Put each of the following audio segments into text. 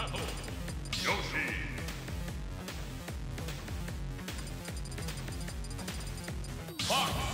Battle. Yoshi. Fox.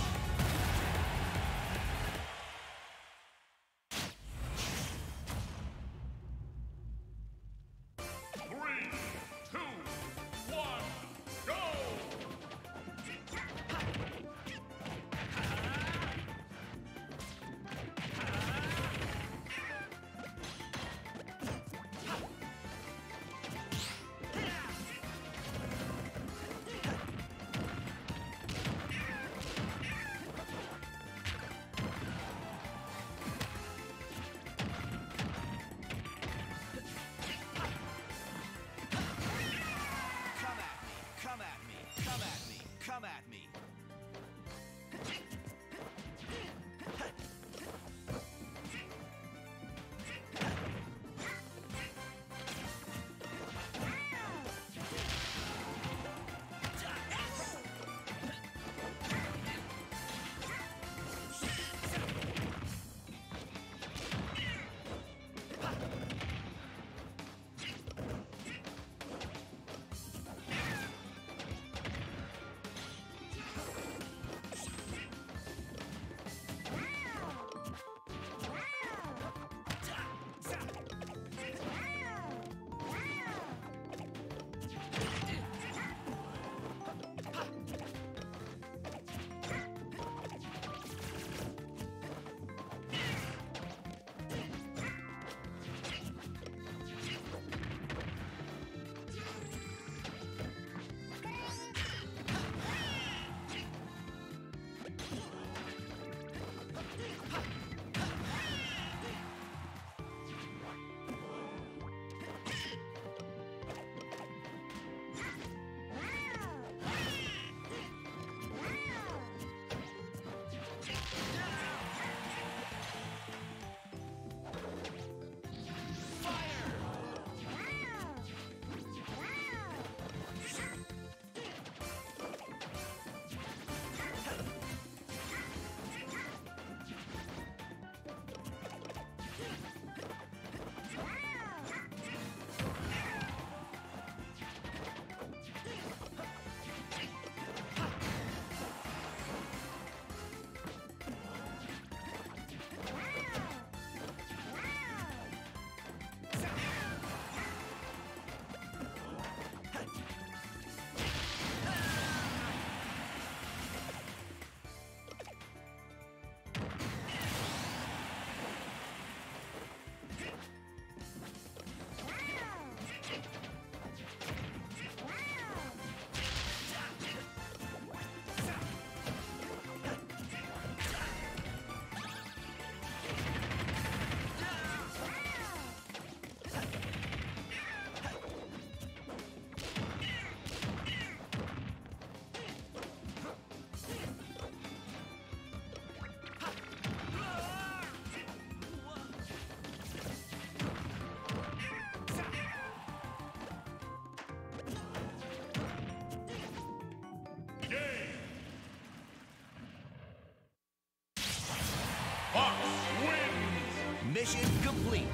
Mission complete.